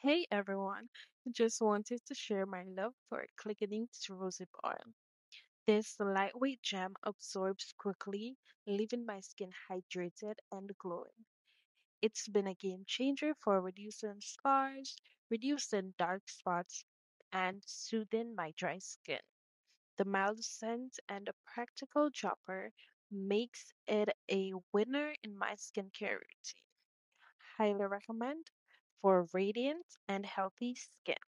Hey everyone, just wanted to share my love for Cliganic's rosehip oil. This lightweight gem absorbs quickly, leaving my skin hydrated and glowing. It's been a game changer for reducing scars, reducing dark spots, and soothing my dry skin. The mild scent and a practical dropper makes it a winner in my skincare routine. Highly recommend for radiant and healthy skin.